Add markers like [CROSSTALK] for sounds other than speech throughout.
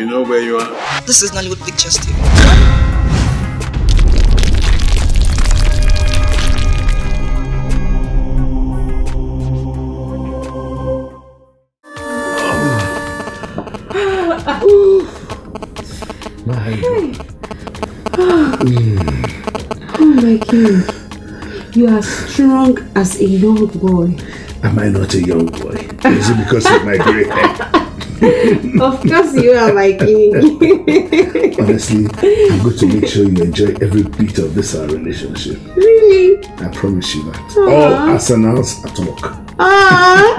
You know where you are? This is Nollywood Pictures TV. Oh my king, you are strong as a young boy. Am I not a young boy? Is it because of my gray hair? [LAUGHS] Of course you are my king. [LAUGHS] Honestly, I'm going to make sure you enjoy every bit of this our relationship. really? I promise you that. All arsenals at work. Ah.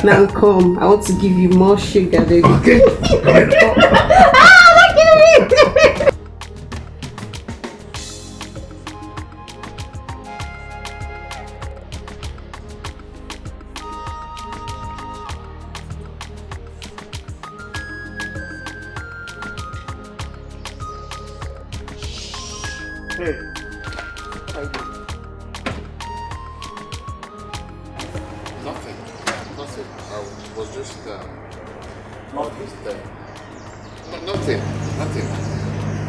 [LAUGHS] now come, I want to give you more sugar, baby. Okay? Hey, what you? Nothing. Nothing. I was just um, not just there. No, nothing. Nothing.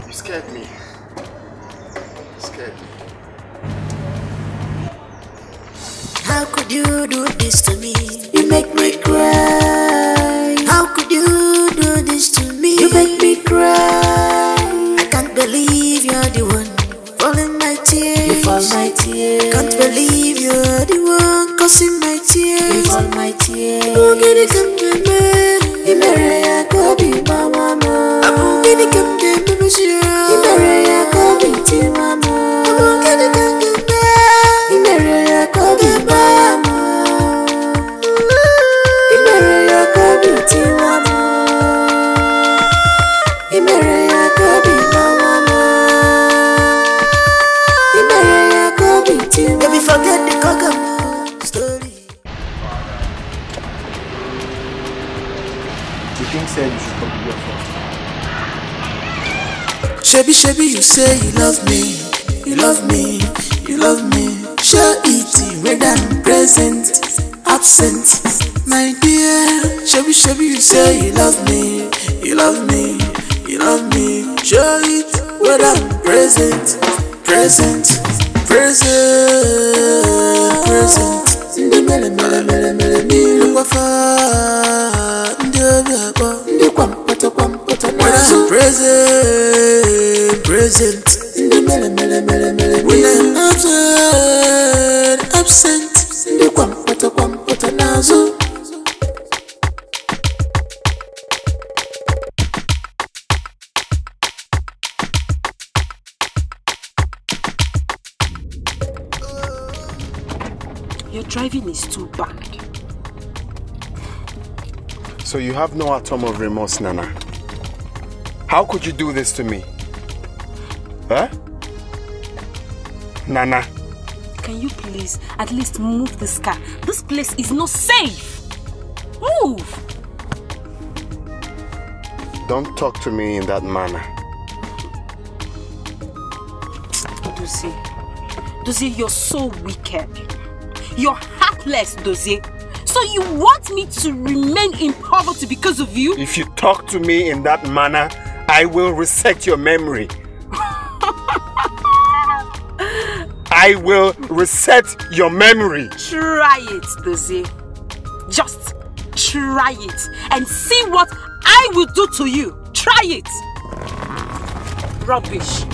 You scared me. You scared me. How could you do this to me? You make me cry. How could you do this to me? You make me cry. I can't believe you're the one falling my fall my tears. Can't believe you're the one causing my tears. You fall my tears. I'm gonna come to me. Imere ya kobi mama mo. I'm gonna come to me. Imere ya kobi ti mama. I'm gonna come to me. Imere ya kobi mama. Imere ya kobi ti mama. Imere Shebi, shebi, you say you love me, you love me, you love me. Show it, whether I'm present, absent, my dear. Shebi, shebi, you say you love me, you love me, you love me. Show it, whether I'm present, present, present, present. Ndị mere mere mere mere n'ilu gwafa ndị obi akpọ ndị kwampọtọ kwampọtọ na present present mere n'ilu absent absent ndị kwampọtọ kwampọtọ n'azụ Your driving is too bad. So you have no atom of remorse, Nana. How could you do this to me? Huh? Nana. Can you please at least move this car? This place is not safe. Move. Don't talk to me in that manner. Dozie. Dozie, you're so wicked. You're heartless, Dozie. So you want me to remain in poverty because of you? If you talk to me in that manner, I will reset your memory. [LAUGHS] I will reset your memory. Try it, Dozie. Just try it and see what I will do to you. Try it. Rubbish.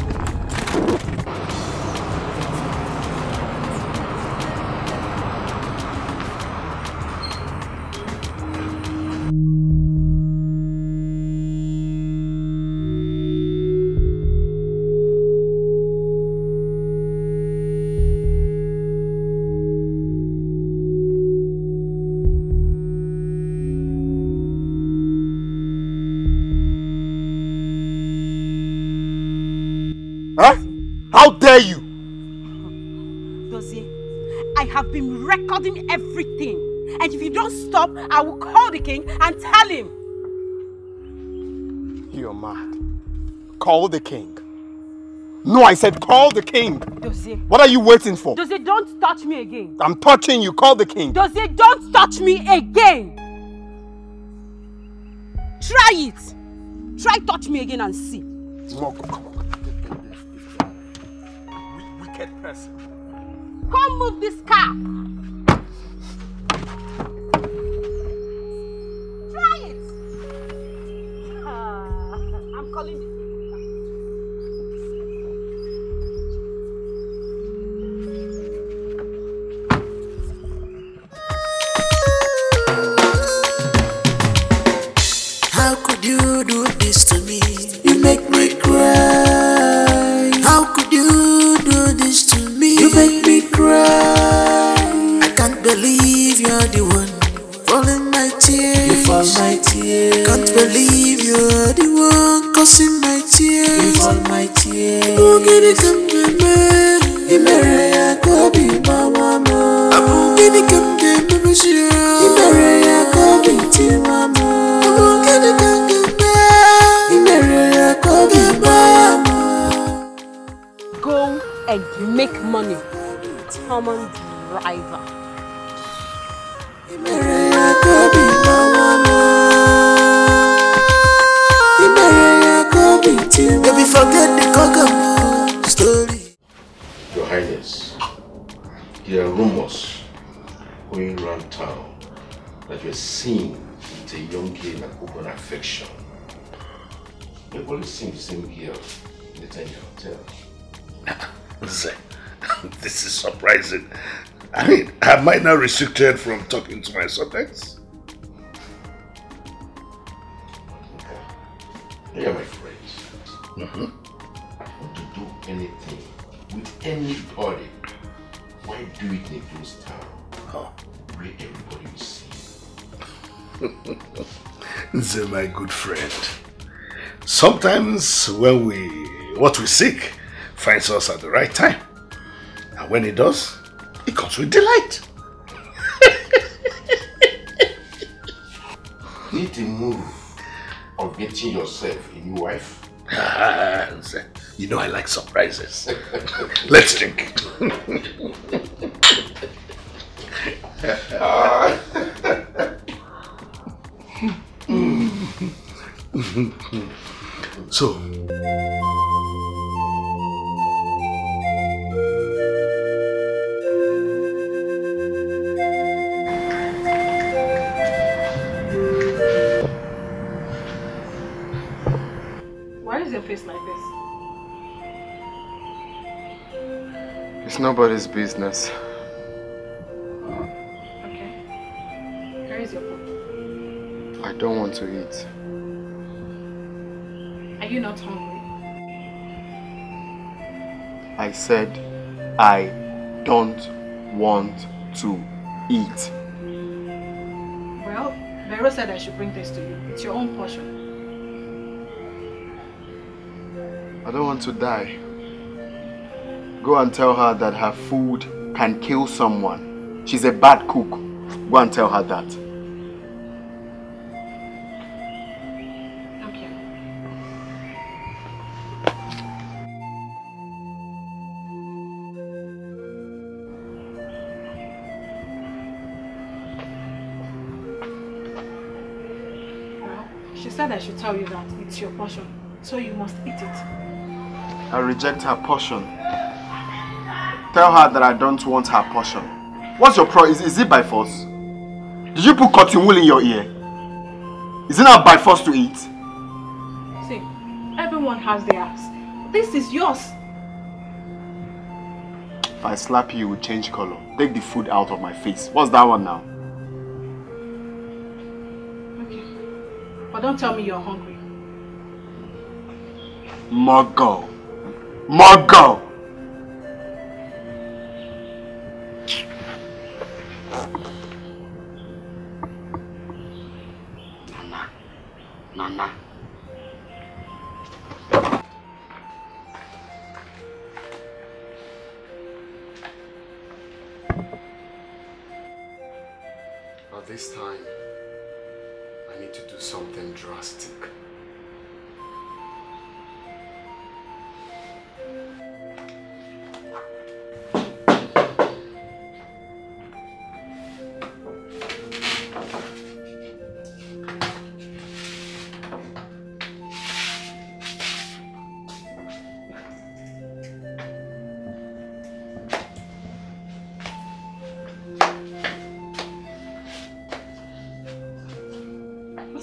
I have been recording everything. And if you don't stop, I will call the king and tell him. You're mad. Call the king. No, I said call the king. Dozie, What are you waiting for? Dozie, don't touch me again. I'm touching you. Call the king. Dozie, don't touch me again. Try it. Try touch me again and see. Come on. Wicked person. Come move. Kobi timama. Baby, forget the cockapoo story. Your Highness, there are rumors going around town that you're seen with a young girl in an open affection. You've always seen the same girl in the Tanya Hotel. [LAUGHS] Nze, [LAUGHS] this is surprising. I mean, am I now restricted from talking to my subjects? They are my friends. Mm-hmm. Want to do anything with anybody? Why do it in a closed town? Oh. Where everybody will see. Nze, [LAUGHS] my good friend. Sometimes when we, what we seek finds us at the right time. And when it does, it comes with delight. [LAUGHS] Need a move of getting yourself a new wife? Ah, you know I like surprises. Let's drink. [LAUGHS] so, nobody's business. Okay. Where is your food? I don't want to eat. Are you not hungry? I said I don't want to eat. Well, Vero said I should bring this to you. It's your own portion. I don't want to die. Go and tell her that her food can kill someone. She's a bad cook. Go and tell her that. Okay. She said I should tell you that it's your portion, so you must eat it. I reject her portion. Tell her that I don't want her portion. What's your pro? Is, is it by force? Did you put cotton wool in your ear? Is it not by force to eat? See, everyone has theirs. This is yours. If I slap you, you will change color. Take the food out of my face. What's that one now? Okay. But don't tell me you're hungry. Muggle. Muggle!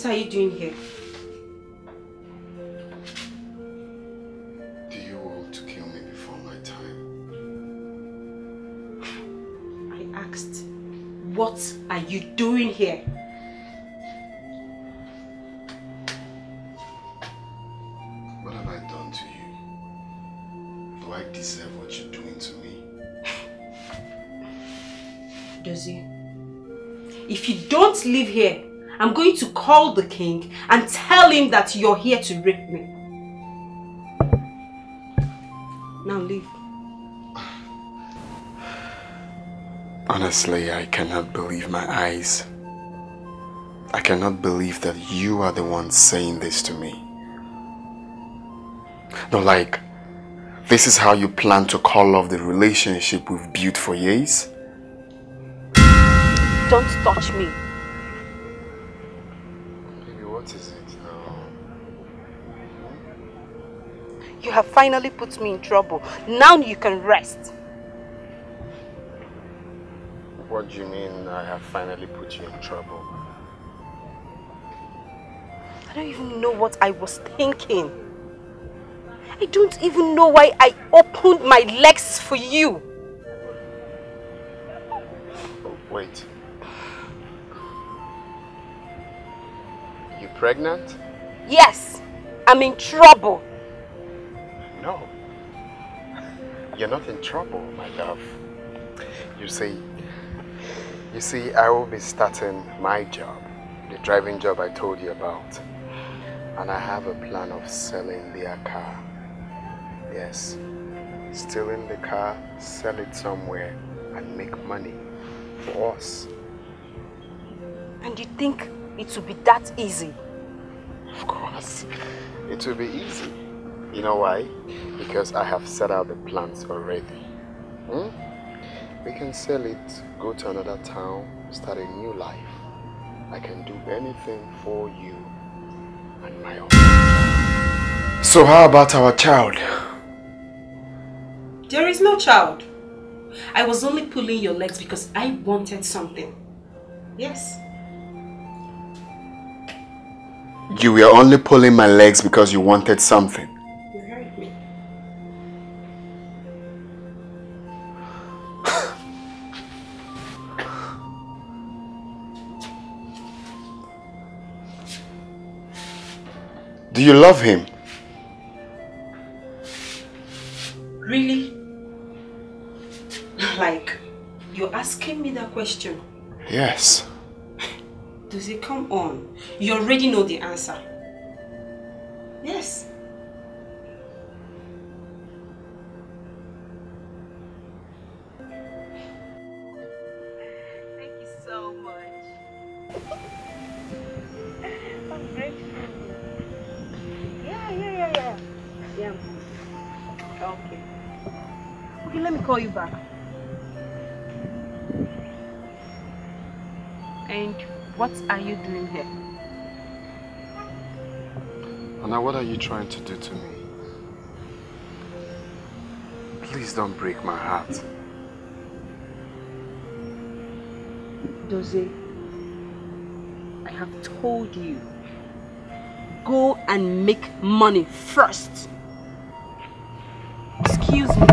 Are you doing here? Do you want to kill me before my time? I asked, what are you doing here? What have I done to you? Do I deserve what you're doing to me? Dozie, if you don't leave here, I'm going to call the king and tell him that you're here to rape me. Now leave. Honestly, I cannot believe my eyes. I cannot believe that you are the one saying this to me. No, like, this is how you plan to call off the relationship we've built for years? Don't touch me. You have finally put me in trouble. Now you can rest. What do you mean I have finally put you in trouble? I don't even know what I was thinking. I don't even know why I opened my legs for you. Oh, wait. You pregnant? Yes, I'm in trouble. No. You're not in trouble, my love. You see, you see, I will be starting my job, the driving job I told you about. And I have a plan of selling their car. Yes, stealing the car, sell it somewhere, and make money for us. And you think it will be that easy? Of course, it will be easy. You know why? Because I have set out the plans already. Hmm? We can sell it, go to another town, start a new life. I can do anything for you and my own. So how about our child? There is no child. I was only pulling your legs because I wanted something. Yes. You were only pulling my legs because you wanted something. Do you love him? Really? Like, you're asking me that question? Yes. Does it come on? You already know the answer. Yes. Are you doing here? Anna, what are you trying to do to me? Please don't break my heart. Doze, I have told you, go and make money first. Excuse me.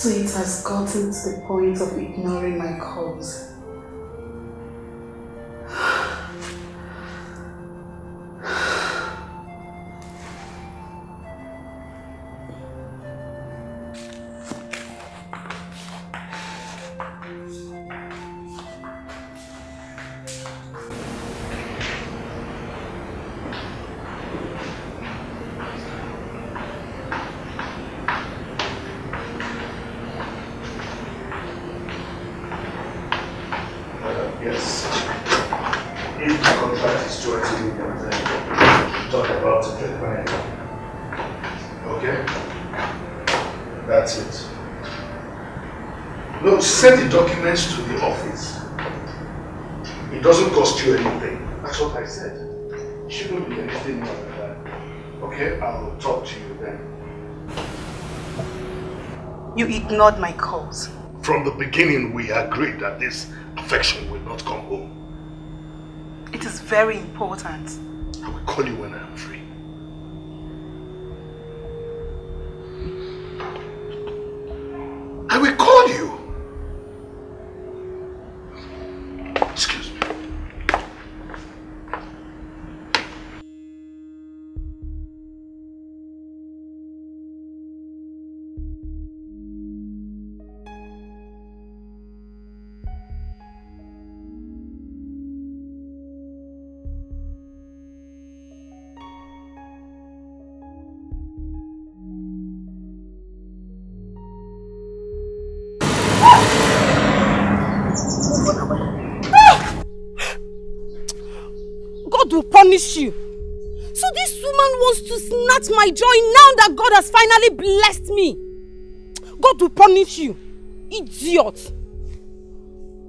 So it has gotten to the point of ignoring my calls. Send the documents to the office. It doesn't cost you anything. That's what I said. It shouldn't be anything more than that. Okay? I'll talk to you then. You ignored my calls. From the beginning, we agreed that this affection will not come home. It is very important. I will call you when I am free. God will punish you. So this woman wants to snatch my joy now that God has finally blessed me. God will punish you. Idiot.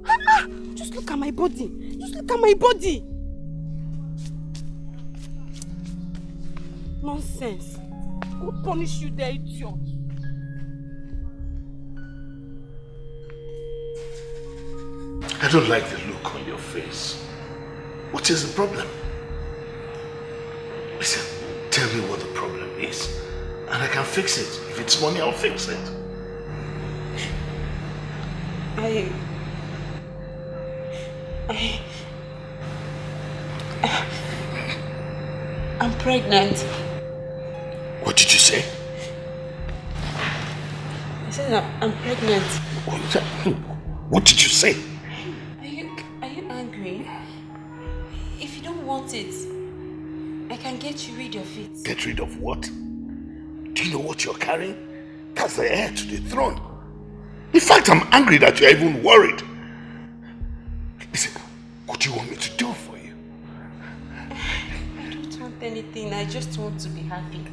Ah, Just look at my body. Just look at my body. Nonsense. Will punish you there, idiot. I don't like the look on your face. What is the problem? Listen, tell me what the problem is. And I can fix it. If it's money, I'll fix it. I. I. I'm pregnant. What did you say? I said I'm pregnant. What did you say? Are you are you angry? If you don't want it, can get you rid of it. Get rid of what? Do you know what you're carrying? That's the heir to the throne. In fact, I'm angry that you're even worried. Listen, what do you want me to do for you? I don't want anything. I just want to be happy.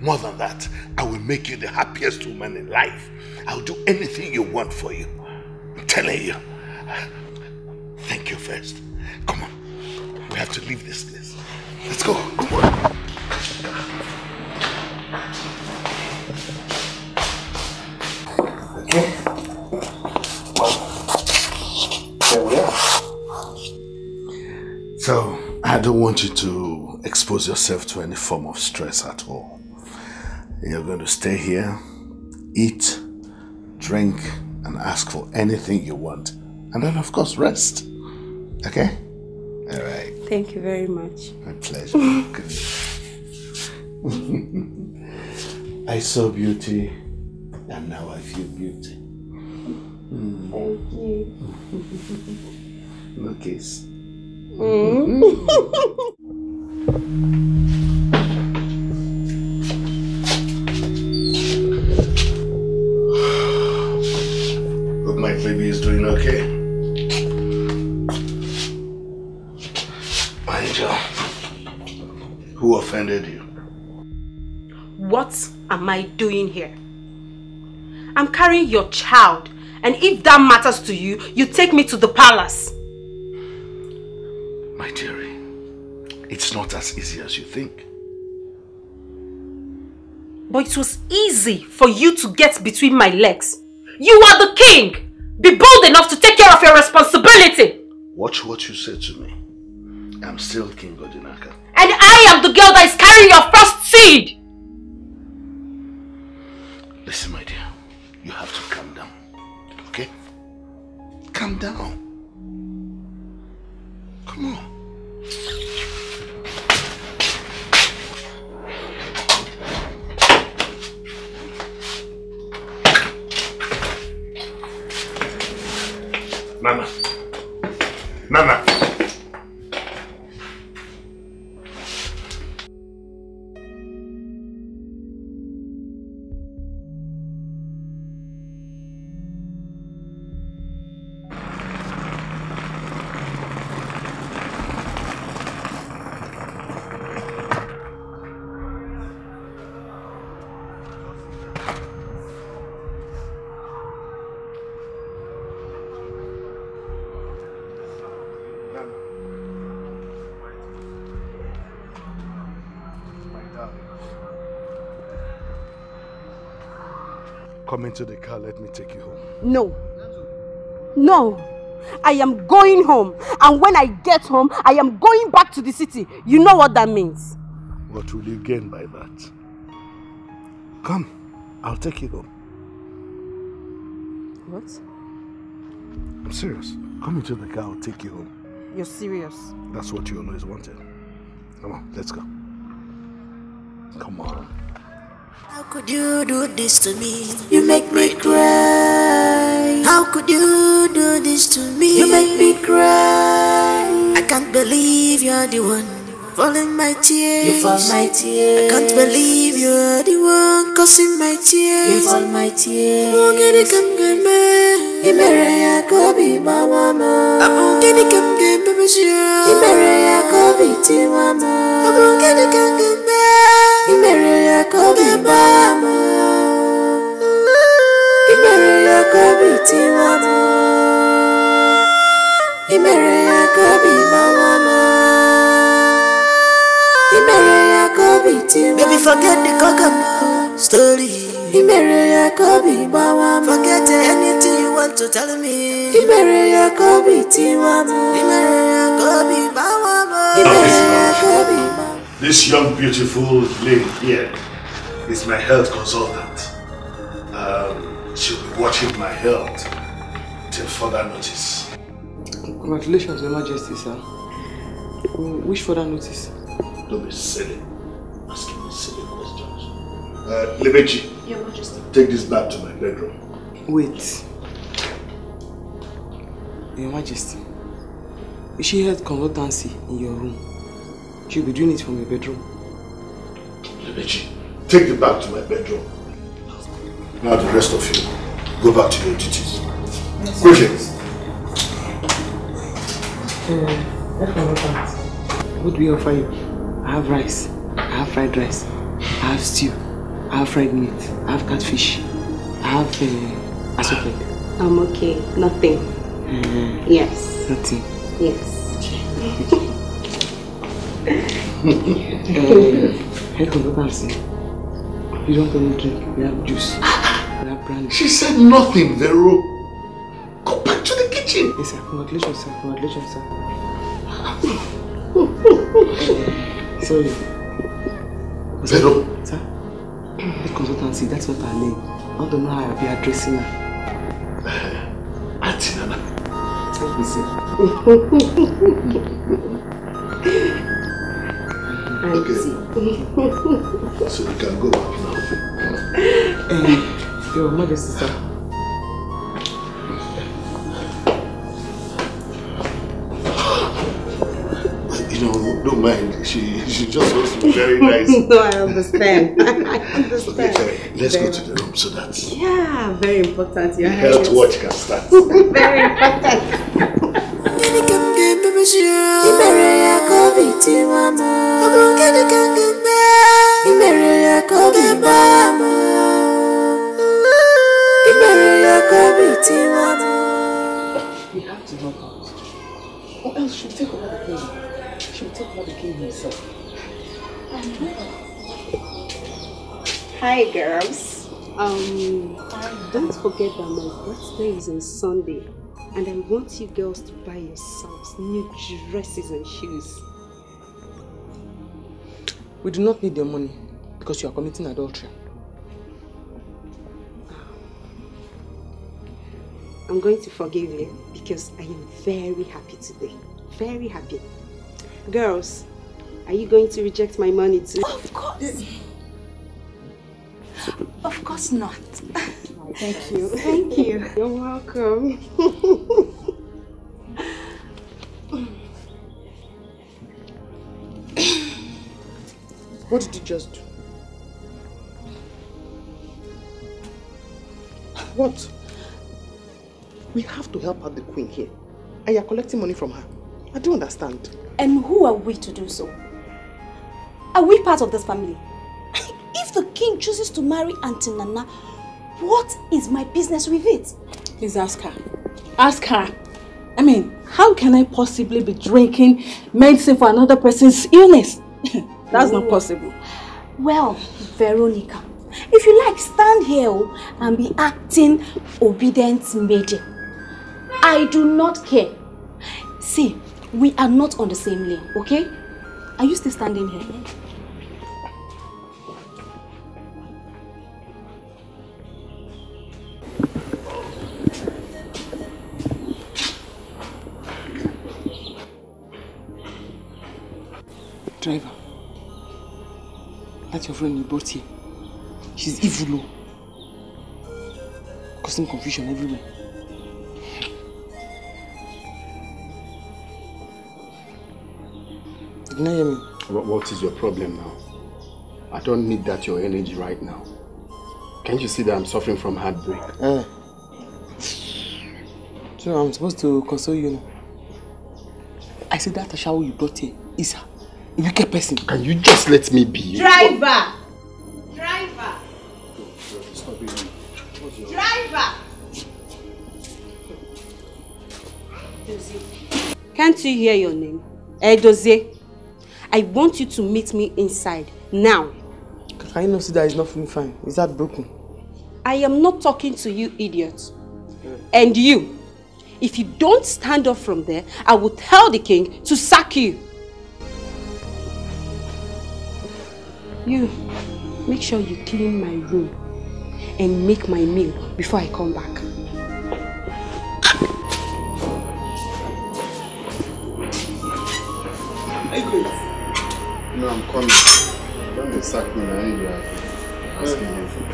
More than that, I will make you the happiest woman in life. I'll do anything you want for you. I'm telling you. Thank you first. Come on. We have to leave this place. Let's go. Okay. So, I don't want you to expose yourself to any form of stress at all. You're going to stay here, eat, drink, and ask for anything you want. And then, of course, rest. Okay? All right. Thank you very much. My pleasure. [LAUGHS] I saw beauty, and now I feel beauty. Mm. Thank you. [LAUGHS] No kiss. Hope [LAUGHS] offended you? What am I doing here? I'm carrying your child, and if that matters to you, you take me to the palace. My dearie, it's not as easy as you think. But it was easy for you to get between my legs. You are the king! Be bold enough to take care of your responsibility! Watch what you say to me. I'm still King Odinaka. And I am the girl that is carrying your first seed! Listen, my dear, you have to calm down. Okay? Calm down. Come on. Nana. Nana. Come into the car, let me take you home. No. No. I am going home. And when I get home, I am going back to the city. You know what that means. What will you gain by that? Come, I'll take you home. What? I'm serious. Come into the car, I'll take you home. You're serious? That's what you always wanted. Come on, let's go. Come on. How could you do this to me? You make me cry. How could you do this to me? You make me cry. I can't believe you're the one falling my tears. You fall my tears. I can't believe you're the one causing my tears. You fall my tears. Mungkin come get me. Imere ya kobi mama ma. Mungkin come get me monsieur. Imere ya kobi ti mama. Mungkin get me. Imere ya kobi mama. Imere ya kobi ti mama. Imere ya kobi mama. Imere ya kobi ti mama. Baby forget the cockapoo story. Imere. Forget anything you want to tell me. Imere ya kobi ti mama. Imere ya kobi mama. Imere ya kobi mama. This young, beautiful lady here is my health consultant. Um, she'll be watching my health till further notice. Congratulations, Your Majesty, sir. Which further notice? Don't be silly. Asking me silly questions. Uh, Lebechi, Your Majesty. take this back to my bedroom. Wait. Your Majesty, if she held consultancy in your room, she'll be doing it from your bedroom. Lebechi, take the bag to my bedroom. Now the rest of you, go back to your duties. Quickly. What do we offer you? I have rice, I have fried rice, I have stew, I have fried meat, I have catfish, I have uh, assorted. I'm okay. Nothing. Uh, Yes. nothing. Yes. Uh, head consultancy. You don't want any drink, we have juice, we have brandy. She said nothing, Vero. Go back to the kitchen. Yes, sir. Congratulations, sir. Congratulations, sir. Sorry. Vero. Sir? The consultancy, that's not her name. I don't know how I'll be addressing her. Auntie Nana. Thank you, sir. [LAUGHS] Okay. [LAUGHS] so you can go back now. Um, your majesty, sir. [GASPS] You know, don't mind. She she just be very [LAUGHS] nice. no, I understand. [LAUGHS] I understand. Okay, let's go to the room so that Yeah, very important. Your health watch can start. Very important. Ìbẹ̀rẹ̀ àkọ́bí tí wọ́n mọ̀. Ọgbọ́n kéde kankan gbá. Ìbẹ̀rẹ̀ àkọ́bí bá mọ̀. Ìbẹ̀rẹ̀ àkọ́bí tí wọ́n mọ̀. We have to help out. Or else she'll take over the king. She'll take over the king himself. Hi, girls. Um, don't forget that my birthday is on Sunday, and I want you girls to buy yourselves new dresses and shoes. We do not need your money because you are committing adultery. I'm going to forgive you because I am very happy today. Very happy. Girls, are you going to reject my money too? Of course. Of course not. [LAUGHS] Thank you. [LAUGHS] Thank you. [LAUGHS] You're welcome. [COUGHS] What did you just do? What? We have to help out the queen here. And you're collecting money from her. I don't understand. And who are we to do so? Are we part of this family? [COUGHS] If the king chooses to marry Auntie Nana, what is my business with it? Please ask her. Ask her. I mean, how can I possibly be drinking medicine for another person's illness? [LAUGHS] That's not possible. Well, Veronica, if you like, stand here oh, and be acting obedient maiden. I do not care. See, we are not on the same lane, okay? Are you still standing here? That's your friend you brought here. She's evil, oh. Causing confusion everywhere. Did you hear me? What, is your problem now? I don't need that your energy right now. Can't you see that I'm suffering from heartbreak? Eh. So I'm supposed to console you now. I said that Ashawo you brought here is wicked person. Can you just let me be? Driver! Driver! Stop it. Driver! Can't you hear your name? Eh, Edozie. I want you to meet me inside now. Can you not see that it's not fully fine? Is that broken? I am not talking to you, idiot. And you. If you don't stand up from there, I will tell the king to sack you. You, make sure you clean my room and make my meal before I come back. No, I'm coming. Don't be sack me now. You are asking me for.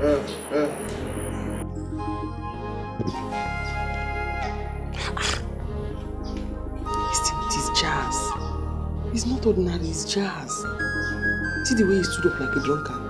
Uh, uh. Listen, it is jazz. It's not ordinary, it's jazz. See the way he stood up like a drunkard.